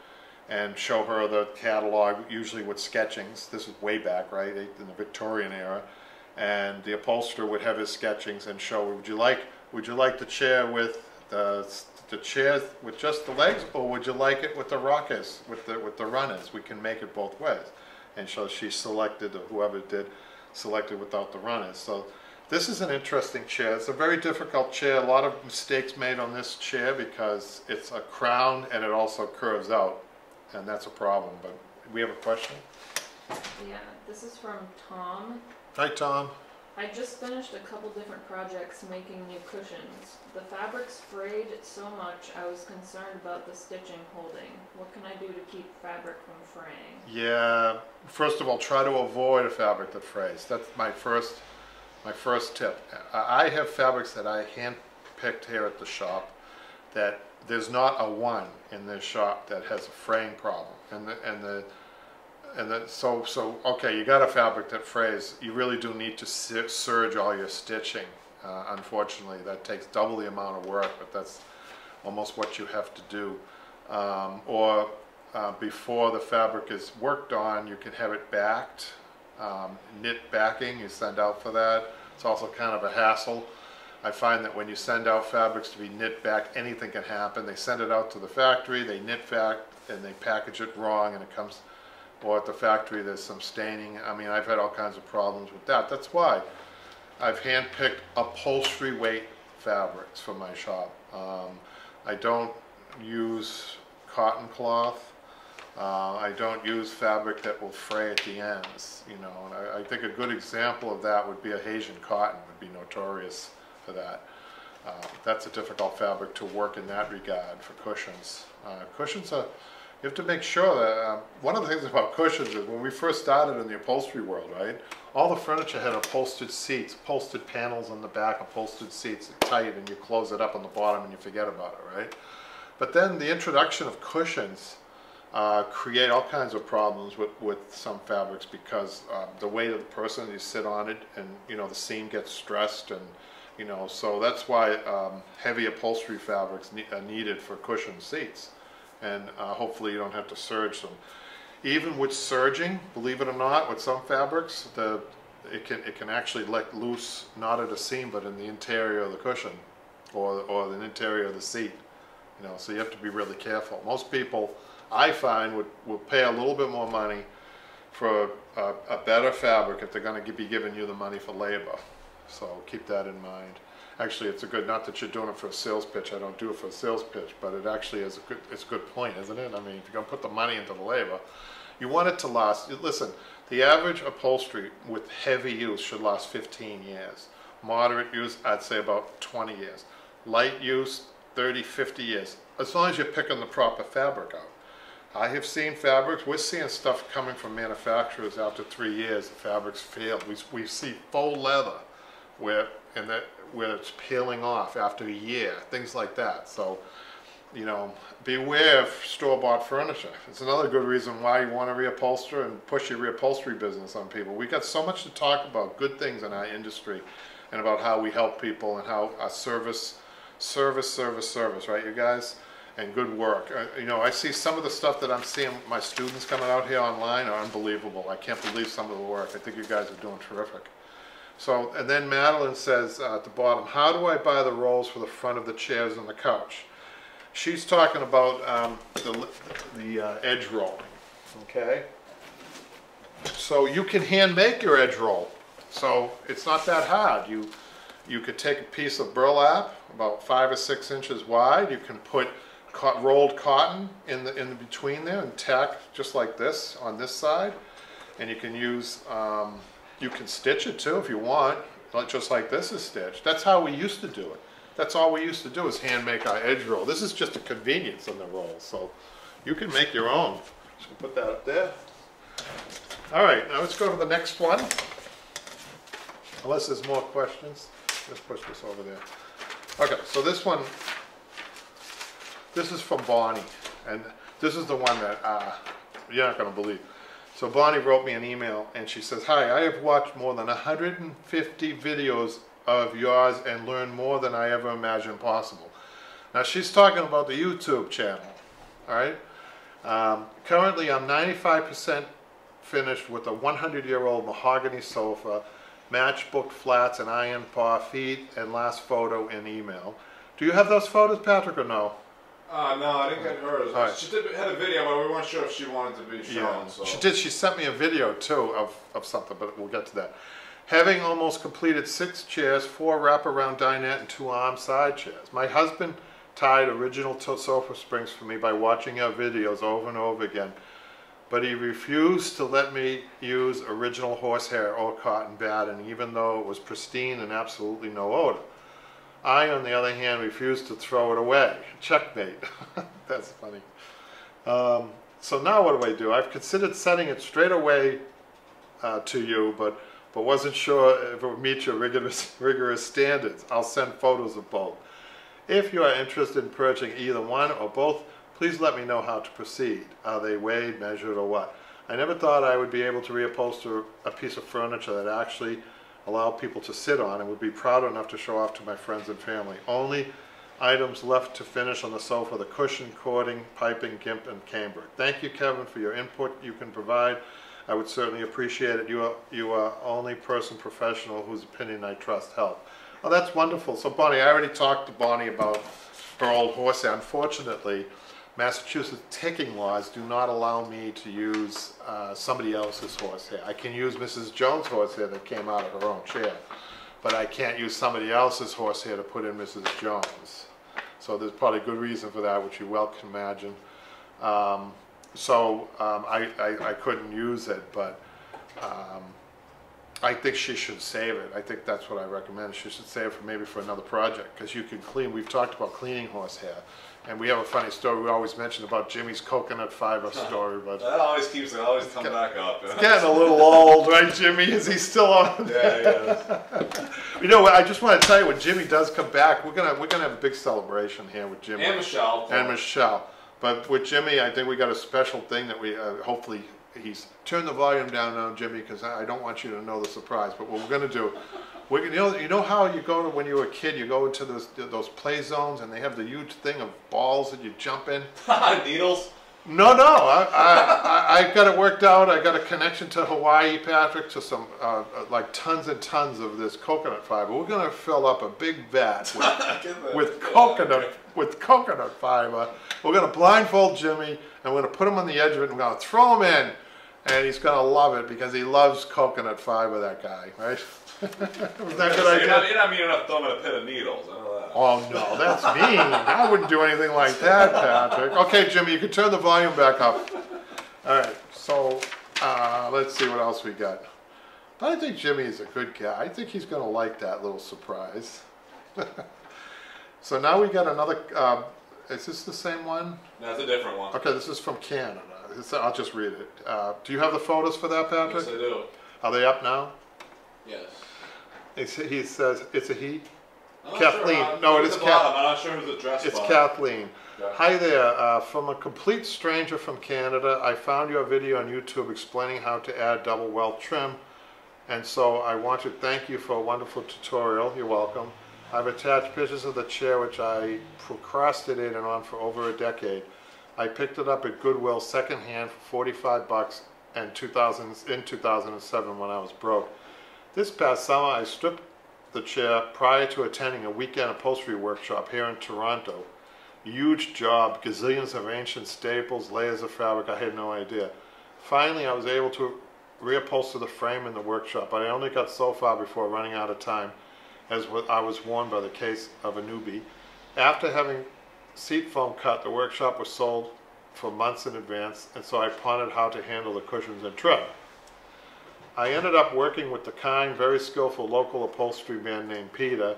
and show her the catalog, usually with sketchings. This is way back, right, in the Victorian era. And the upholsterer would have his sketchings and show, would you like, would you like the chair with the, the chair with just the legs, or would you like it with the rockers, with the, with the runners? We can make it both ways. And so she selected, or whoever did, selected without the runners. So this is an interesting chair. It's a very difficult chair. A lot of mistakes made on this chair because it's a crown and it also curves out, and that's a problem. But we have a question. Yeah, this is from Tom. Hi, Tom. I just finished a couple different projects making new cushions. The fabric's frayed so much I was concerned about the stitching holding. What can I do to keep fabric from fraying? Yeah. First of all, try to avoid a fabric that frays. That's my first, my first tip. I I have fabrics that I hand picked here at the shop that there's not a one in this shop that has a fraying problem. And the, and the, and the, so, so, okay, you got a fabric that frays, you really do need to serge all your stitching. Uh, unfortunately, that takes double the amount of work, but that's almost what you have to do. Um, or uh, before the fabric is worked on, you can have it backed, um, knit backing, you send out for that. It's also kind of a hassle. I find that when you send out fabrics to be knit back, anything can happen. They send it out to the factory, they knit back, and they package it wrong, and it comes, or at the factory there's some staining. I mean, I've had all kinds of problems with that. That's why I've handpicked upholstery weight fabrics for my shop. Um, I don't use cotton cloth. Uh, I don't use fabric that will fray at the ends, you know, and I, I think a good example of that would be a Haitian cotton would be notorious for that. Uh, that's a difficult fabric to work in that regard for cushions. Uh, cushions are, you have to make sure that, um, one of the things about cushions is when we first started in the upholstery world, right? All the furniture had upholstered seats, upholstered panels on the back, upholstered seats, tight, and you close it up on the bottom and you forget about it, right? But then the introduction of cushions uh, create all kinds of problems with, with some fabrics because uh, the weight of the person you sit on it and you know the seam gets stressed and you know so that's why um, heavy upholstery fabrics ne- are needed for cushioned seats and uh, hopefully you don't have to serge them. Even with serging, believe it or not, with some fabrics, the it can it can actually let loose not at a seam but in the interior of the cushion or or the interior of the seat. You know, so you have to be really careful. Most people, I find, would will pay a little bit more money for a, a better fabric if they're going to be giving you the money for labor. So keep that in mind. Actually, it's a good, not that you're doing it for a sales pitch, I don't do it for a sales pitch, but it actually is a good, it's a good point, isn't it? I mean, if you're gonna put the money into the labor, you want it to last, listen, the average upholstery with heavy use should last fifteen years. Moderate use, I'd say about twenty years. Light use, 30, 50 years, as long as you're picking the proper fabric out. I have seen fabrics, we're seeing stuff coming from manufacturers after three years, the fabric's failed. We, we see faux leather where, and that, where it's peeling off after a year, things like that. So, you know, beware of store-bought furniture. It's another good reason why you want to reupholster and push your reupholstery business on people. We got so much to talk about, good things in our industry, and about how we help people and how our service, service, service, service, right, you guys? And good work. Uh, you know, I see some of the stuff that I'm seeing my students coming out here online are unbelievable. I can't believe some of the work. I think you guys are doing terrific. So, and then Madeline says uh, at the bottom, how do I buy the rolls for the front of the chairs and the couch? She's talking about um, the, the uh, edge roll, okay? So you can hand make your edge roll. So it's not that hard. You, you could take a piece of burlap, about five or six inches wide. You can put co- rolled cotton in the, in the between there and tack just like this on this side. And you can use, um, you can stitch it too if you want, just like this is stitched. That's how we used to do it. That's all we used to do is hand make our edge roll. This is just a convenience in the roll, so you can make your own. So put that up there. All right, now let's go to the next one. Unless there's more questions, let's push this over there. Okay, so this one, this is from Bonnie, and this is the one that uh, you're not going to believe. So Bonnie wrote me an email, and she says, "Hi, I have watched more than 150 videos of yours and learned more than I ever imagined possible." Now she's talking about the YouTube channel. All right. Um, currently, I'm 95% finished with a 100-year-old mahogany sofa, matchbook flats and iron paw feet, and last photo in email. Do you have those photos, Patrick, or no? Uh, no, I didn't get hers. She did, had a video, but we weren't sure if she wanted to be shown. So. She did. She sent me a video too of, of something, but we'll get to that. Having almost completed six chairs, four wraparound dinette, and two arm side chairs. My husband tied original sofa springs for me by watching our videos over and over again, but he refused to let me use original horsehair or cotton batting, even though it was pristine and absolutely no odor. I, on the other hand, refuse to throw it away. Checkmate. That's funny. Um, so now what do I do? I've considered sending it straight away uh, to you, but but wasn't sure if it would meet your rigorous rigorous standards. I'll send photos of both. If you are interested in purchasing either one or both, please let me know how to proceed. Are they weighed, measured, or what? I never thought I would be able to reupholster a piece of furniture that actually allowed people to sit on and would be proud enough to show off to my friends and family. Only items left to finish on the sofa, the cushion, cording, piping, gimp, and cambric. Thank you, Kevin, for your input you can provide. I would certainly appreciate it. You are, you are only person professional whose opinion I trust help. Oh, that's wonderful. So Bonnie, I already talked to Bonnie about her old horse. Unfortunately, Massachusetts ticking laws do not allow me to use uh, somebody else's horsehair. I can use Mrs. Jones' horsehair that came out of her own chair, but I can't use somebody else's horsehair to put in Mrs. Jones. So there's probably a good reason for that, which you well can imagine. Um, so um, I, I, I couldn't use it, but um, I think she should save it. I think that's what I recommend. She should save it for maybe for another project because you can clean. We've talked about cleaning horsehair, and we have a funny story we always mention about Jimmy's coconut fiber story, but That always keeps it always come back up. it's getting a little old, right, Jimmy? Is he still on? yeah, yeah. You know, what? I just want to tell you when Jimmy does come back, we're gonna we're gonna have a big celebration here with Jimmy And Michelle. and Michelle. But with Jimmy, I think we got a special thing that we uh, hopefully he's turn the volume down now, Jimmy, because I I don't want you to know the surprise. But what we're gonna do, we you know you know how you go to when you were a kid, you go into those those play zones and they have the huge thing of balls that you jump in. Needles. No, no, I, I, I, I've got it worked out. I got a connection to Hawaii, Patrick, to some, uh, uh, like tons and tons of this coconut fiber. We're gonna fill up a big vat with, with coconut, with coconut fiber. We're gonna blindfold Jimmy, and we're gonna put him on the edge of it, and we're gonna throw him in, and he's gonna love it because he loves coconut fiber, that guy, right? Was that a good You're not, you're not mean enough throwing a pit of needles. I know that. Oh no, that's mean. I wouldn't do anything like that, Patrick. Okay, Jimmy, you can turn the volume back up. All right, so uh, let's see what else we got. But I think Jimmy is a good guy. I think he's going to like that little surprise. so now we got another. Um, is this the same one? That's a different one. Okay, this is from Canada. It's, I'll just read it. Uh, do you have the photos for that, Patrick? Yes, I do. Are they up now? Yes. It's, he says it's a he. I'm Kathleen. Sure. No, it is at the Kath- bottom. I'm not sure who's addressed It's by. Kathleen. Hi there, uh, from a complete stranger from Canada. I found your video on YouTube explaining how to add double welt trim, and so I want to thank you for a wonderful tutorial. You're welcome. I've attached pictures of the chair which I procrastinated on for over a decade. I picked it up at Goodwill secondhand for 45 bucks and 2000, in 2007 when I was broke. This past summer, I stripped the chair prior to attending a weekend upholstery workshop here in Toronto. Huge job, gazillions of ancient staples, layers of fabric, I had no idea. Finally, I was able to reupholster the frame in the workshop, but I only got so far before running out of time, as I was warned by the case of a newbie. After having seat foam cut, the workshop was sold for months in advance, and so I pondered how to handle the cushions and trim. I ended up working with the kind, very skillful local upholstery man named Peter,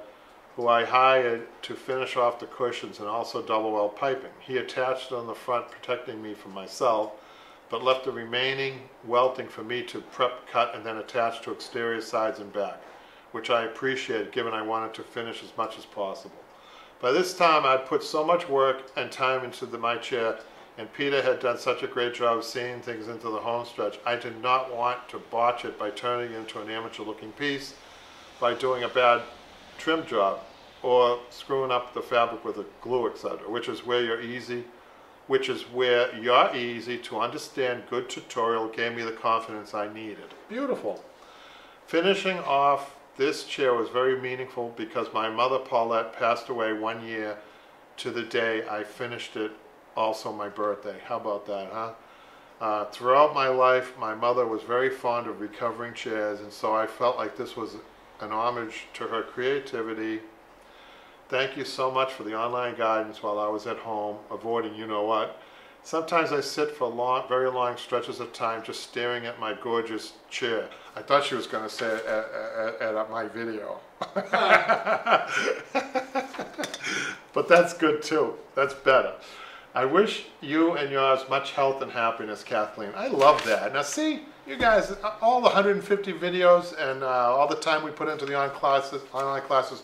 who I hired to finish off the cushions and also double welt piping. He attached on the front, protecting me from myself, but left the remaining welting for me to prep, cut, and then attach to exterior sides and back, which I appreciated given I wanted to finish as much as possible. By this time, I'd put so much work and time into the, my chair, and Peter had done such a great job of seeing things into the home stretch. I did not want to botch it by turning it into an amateur-looking piece, by doing a bad trim job, or screwing up the fabric with a glue, etc., which is where you're easy, which is where you're easy to understand. Good tutorial gave me the confidence I needed. Beautiful. Finishing off this chair was very meaningful because my mother Paulette passed away one year to the day I finished it, also my birthday. How about that, huh? Uh, throughout my life, my mother was very fond of recovering chairs, and so I felt like this was an homage to her creativity. Thank you so much for the online guidance while I was at home, avoiding you know what. Sometimes I sit for long, very long stretches of time just staring at my gorgeous chair. I thought she was going to say it at, at, at my video. but that's good too. That's better. I wish you and yours much health and happiness, Kathleen. I love that. Now, see, you guys, all the 150 videos and uh, all the time we put into the classes, online classes,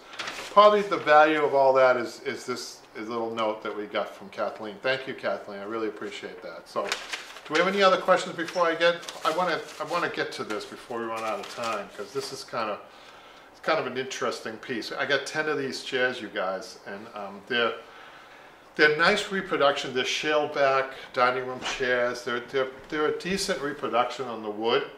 probably the value of all that is, is this a little note that we got from Kathleen. Thank you, Kathleen. I really appreciate that. So, do we have any other questions before I get? I want to I want to get to this before we run out of time because this is kind of it's kind of an interesting piece. I got 10 of these chairs, you guys, and um, they're they're nice reproduction. They're shell back dining room chairs. They're, they're, they're a decent reproduction on the wood,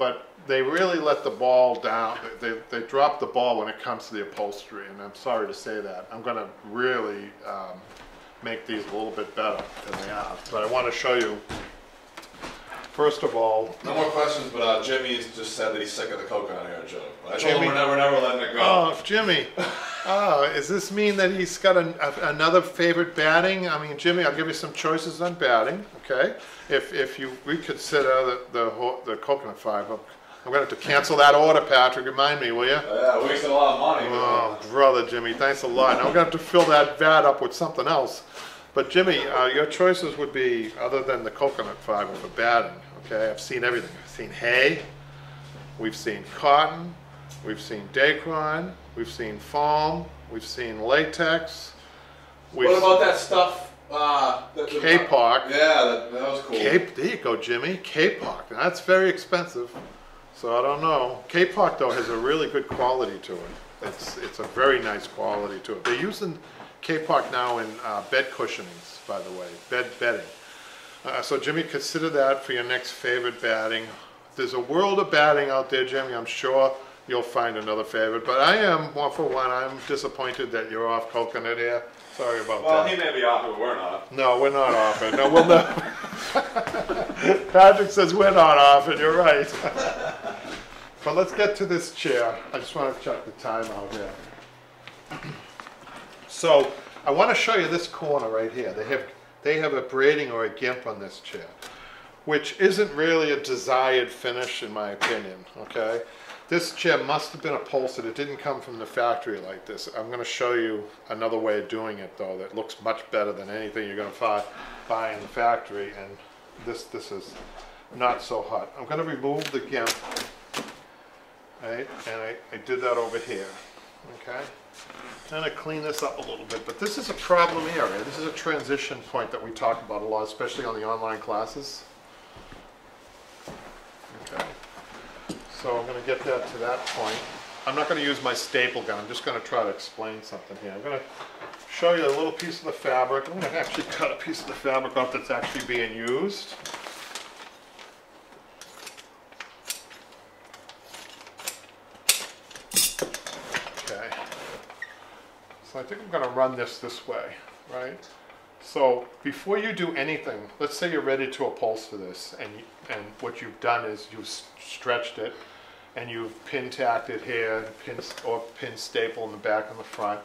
but they really let the ball down. They, they drop the ball when it comes to the upholstery, and I'm sorry to say that. I'm going to really um, make these a little bit better than they are. But I want to show you, first of all, No more questions, but uh, Jimmy's just said that he's sick of the coconut hair joke. I told Jimmy? him we're never, never letting it go. Oh, Jimmy. Oh, does this mean that he's got an, a, another favorite batting? I mean, Jimmy, I'll give you some choices on batting, okay? If, if you reconsider the, the, the coconut fiber, I'm gonna have to cancel that order, Patrick, remind me, will you? yeah, wasting a lot of money. Oh, brother Jimmy, thanks a lot. Now I'm gonna have to fill that vat up with something else. But Jimmy, uh, your choices would be, other than the coconut fiber for batting, okay? I've seen everything. I've seen hay, we've seen cotton, we've seen dacron, we've seen foam, we've seen latex. we've What about that stuff? Uh, kapok. Yeah, that, that was cool. Cape, there you go, Jimmy. kapok. That's very expensive. So I don't know. kapok though has a really good quality to it. It's it's a very nice quality to it. They're using kapok now in uh, bed cushionings, by the way, bed bedding. Uh, so Jimmy, consider that for your next favorite batting. There's a world of batting out there, Jimmy. I'm sure you'll find another favorite. But I am, one for one, I'm disappointed that you're off coconut here. Sorry about Well, that. Well, he may be off, but we're not. No, we're not off it. No, we'll never. Patrick says we're not off it. You're right. but let's get to this chair. I just want to check the time out here. So I want to show you this corner right here. They have they have a braiding or a gimp on this chair, which isn't really a desired finish in my opinion. Okay. This chair must have been upholstered. It didn't come from the factory like this. I'm going to show you another way of doing it though that looks much better than anything you're going to find buy in the factory. And this this is not so hot. I'm going to remove the gimp. Right, and I, I did that over here. Okay. Kind of clean this up a little bit, but this is a problem area. This is a transition point that we talk about a lot, especially on the online classes. Okay. So I'm going to get that to that point. I'm not going to use my staple gun. I'm just going to try to explain something here. I'm going to show you a little piece of the fabric. I'm going to actually cut a piece of the fabric off that's actually being used. I think I'm going to run this this way, right? So before you do anything, let's say you're ready to upholster this, and and what you've done is you've stretched it, and you've pin tacked it here, pin or pin staple in the back and the front.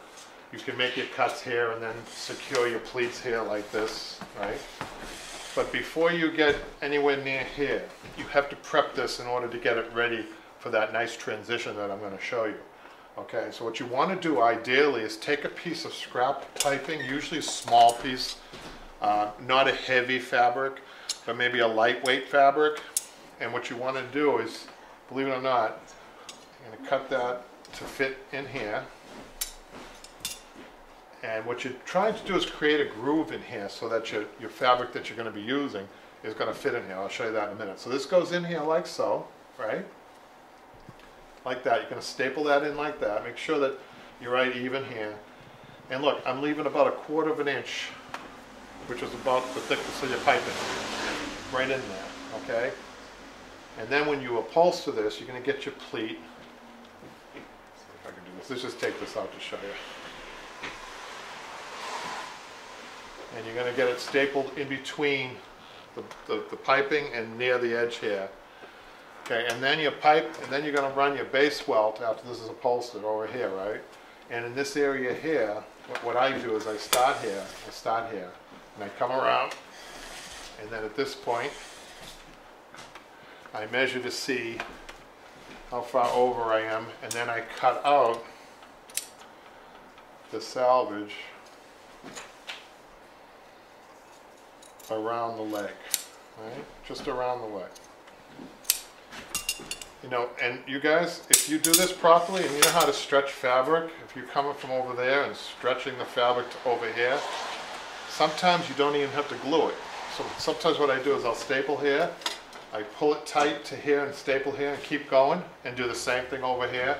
You can make your cuts here and then secure your pleats here like this, right? But before you get anywhere near here, you have to prep this in order to get it ready for that nice transition that I'm going to show you. Okay, so what you want to do ideally is take a piece of scrap piping, usually a small piece, uh, not a heavy fabric, but maybe a lightweight fabric. And what you want to do is, believe it or not, I'm going to cut that to fit in here. And what you're trying to do is create a groove in here so that your, your fabric that you're going to be using is going to fit in here. I'll show you that in a minute. So this goes in here like so, right? Like that. You're going to staple that in like that. Make sure that you're right even here. And look, I'm leaving about a quarter of an inch, which is about the thickness of your piping, right in there, okay? And then when you upholster this, you're going to get your pleat. If I can do this. Let's just take this out to show you. and you're gonna get it stapled in between the, the, the piping and near the edge here. Okay, and then your pipe, and then you're gonna run your base welt after this is upholstered over here, right? And in this area here, what, what I do is I start here, I start here, and I come around, and then at this point, I measure to see how far over I am, and then I cut out the salvage around the leg, right? Just around the leg. You know, and you guys, if you do this properly and you know how to stretch fabric, if you're coming from over there and stretching the fabric to over here, sometimes you don't even have to glue it. So sometimes what I do is I'll staple here, I pull it tight to here and staple here and keep going and do the same thing over here.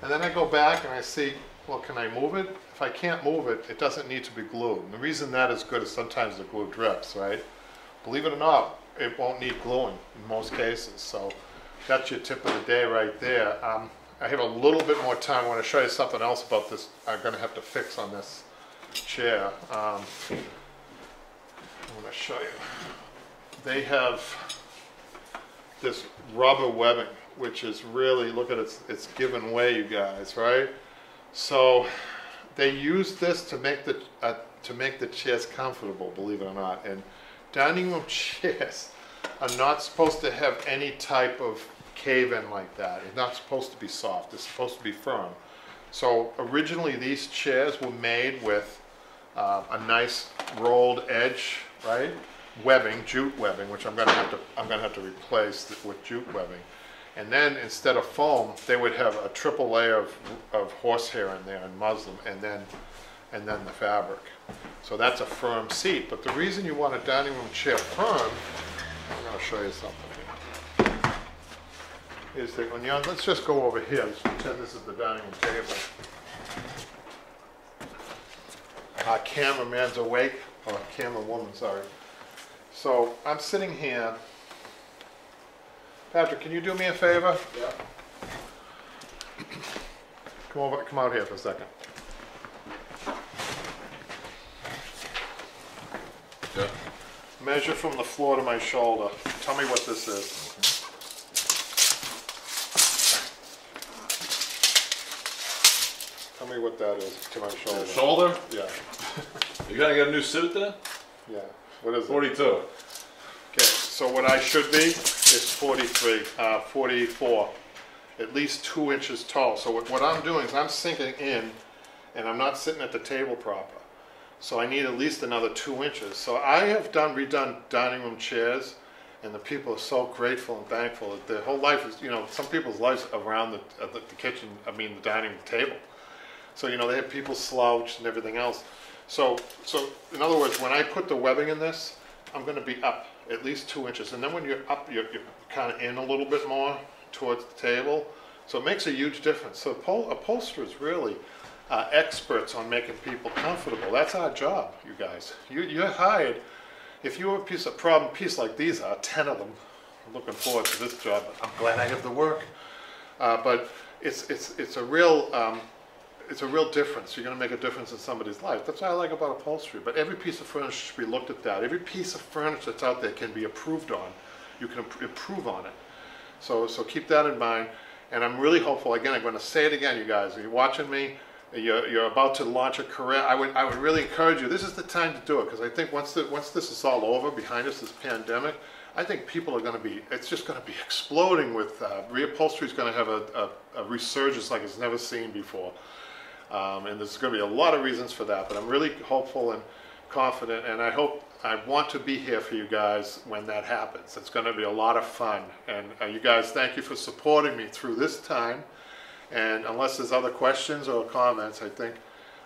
And then I go back and I see, well, can I move it? If I can't move it, it doesn't need to be glued. And the reason that is good is sometimes the glue drips, right? Believe it or not, it won't need gluing in most cases. So that's your tip of the day right there. Um, I have a little bit more time. I want to show you something else about this. I'm going to have to fix on this chair. Um, I'm going to show you. They have this rubber webbing, which is really, look at it, it's, it's given way, you guys, right? So they use this to make the, uh, to make the chairs comfortable, believe it or not. And dining room chairs are not supposed to have any type of cave-in like that. It's not supposed to be soft, it's supposed to be firm. So originally, these chairs were made with uh, a nice rolled edge, right? Webbing, jute webbing, which I'm gonna have to, I'm gonna have to replace with jute webbing. And then instead of foam, they would have a triple layer of, of horsehair in there and muslin, and then, and then the fabric. So that's a firm seat, but the reason you want a dining room chair firm, I'm gonna show you something here. Is that when you're, let's just go over here, let's pretend this is the dining room table. Our cameraman's awake, or camerawoman, sorry. So I'm sitting here. Patrick, can you do me a favor? Yeah. Come over, come out here for a second. Yeah. Measure from the floor to my shoulder. Tell me what this is. Tell me what that is to my shoulder. Shoulder? Yeah, You gotta get a new suit then? yeah. What is it? 42. Okay, so what I should be is 43, uh, 44, at least two inches tall. So what, what I'm doing is I'm sinking in, and I'm not sitting at the table proper. So I need at least another two inches. So I have done redone dining room chairs, and the people are so grateful and thankful that their whole life is, you know, some people's lives around the, uh, the, the kitchen, I mean the dining room table. So you know they have people slouched and everything else. So so in other words, when I put the webbing in this, I'm going to be up at least two inches, and then when you're up, you're, you're kind of in a little bit more towards the table. So it makes a huge difference. So uphol- upholsterers really uh, experts on making people comfortable. That's our job, you guys. You you're hired. If you have a piece of problem piece like these are, ten of them. I'm looking forward to this job. I'm glad I have the work. Uh, but it's it's it's a real um, it's a real difference. You're gonna make a difference in somebody's life. That's what I like about upholstery. But every piece of furniture should be looked at that. Every piece of furniture that's out there can be approved on. You can improve on it. So, so keep that in mind. And I'm really hopeful, again, I'm gonna say it again, you guys, If you're watching me, you're, you're about to launch a career, I would, I would really encourage you, this is the time to do it, because I think once the, once this is all over, behind us, this pandemic, I think people are gonna be, it's just gonna be exploding with, uh, Is gonna have a, a, a resurgence like it's never seen before. Um, and there's going to be a lot of reasons for that, but I'm really hopeful and confident, and I hope I want to be here for you guys when that happens. It's going to be a lot of fun, and uh, you guys, thank you for supporting me through this time. And unless there's other questions or comments, I think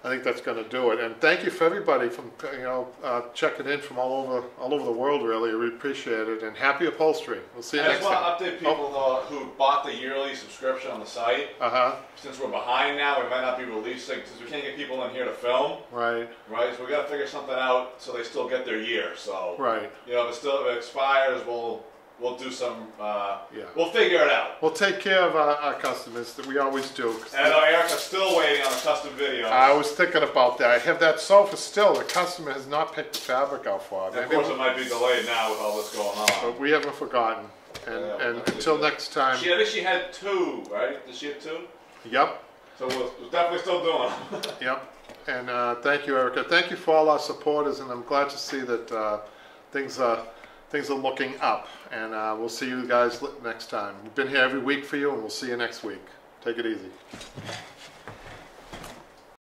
I think that's going to do it. And thank you for everybody from you know uh, checking in from all over all over the world. Really, we appreciate it. And happy upholstery. We'll see you I next just want to update people though, who bought the yearly subscription on the site. Uh huh. Since we're behind now, we might not be releasing because we can't get people in here to film, Right. right? So we got to figure something out so they still get their year. So Right. you know, if it still if it expires, we'll we'll do some. Uh, Yeah. We'll figure it out. We'll take care of our, our customers that we always do. And I Erica's still waiting on a custom video. I was thinking about that. I have that sofa still. The customer has not picked the fabric out for of course, it might be delayed now with all this going on. but we haven't forgotten. And, Yeah, and well, until next time, She, I think she had two, right? Did she have two? yep, So we're, we're definitely still doing them. yep. And uh, thank you, Erica. Thank you for all our supporters, and I'm glad to see that uh, things are things are looking up. And uh, we'll see you guys next time. We've been here every week for you, and we'll see you next week. Take it easy.